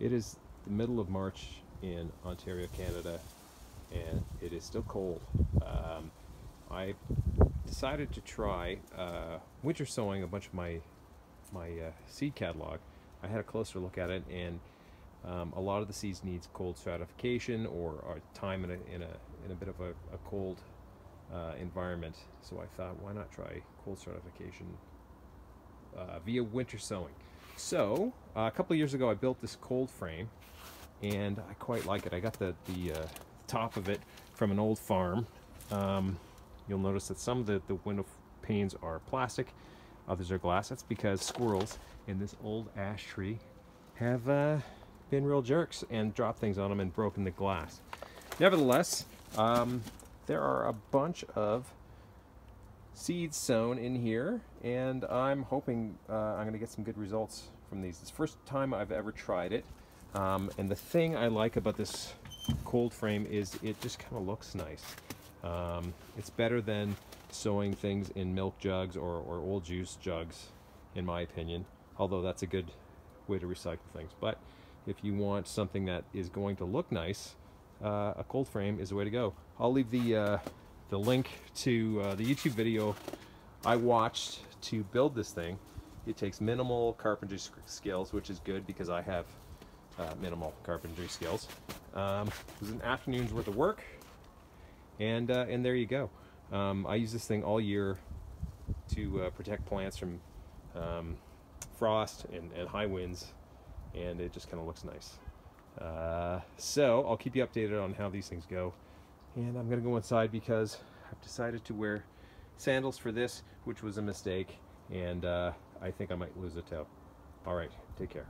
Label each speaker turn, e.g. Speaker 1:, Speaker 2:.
Speaker 1: It is the middle of March in Ontario, Canada, and it is still cold. Um, I decided to try uh, winter sowing a bunch of my my uh, seed catalog. I had a closer look at it, and um, a lot of the seeds needs cold stratification or, or time in a, in a in a bit of a, a cold uh, environment. So I thought, why not try cold stratification uh, via winter sowing? So uh, a couple years ago, I built this cold frame, and I quite like it. I got the the uh, top of it from an old farm. Um, you'll notice that some of the, the window panes are plastic, others are glass. That's because squirrels in this old ash tree have uh, been real jerks and dropped things on them and broken the glass. Nevertheless, um, there are a bunch of seeds sown in here and I'm hoping uh, I'm going to get some good results from these. It's the first time I've ever tried it um, and the thing I like about this cold frame is it just kind of looks nice. Um, it's better than sowing things in milk jugs or, or old juice jugs, in my opinion. Although that's a good way to recycle things. But if you want something that is going to look nice, uh, a cold frame is the way to go. I'll leave the uh, the link to uh, the YouTube video I watched to build this thing. It takes minimal carpentry skills, which is good because I have uh, minimal carpentry skills. Um, it was an afternoon's worth of work, and uh, and there you go. Um, I use this thing all year to uh, protect plants from um, frost and, and, high winds, and it just kind of looks nice. Uh, so I'll keep you updated on how these things go, and I'm gonna go inside because I've decided to wear sandals for this, which was a mistake, and uh, I think I might lose a toe. All right, take care.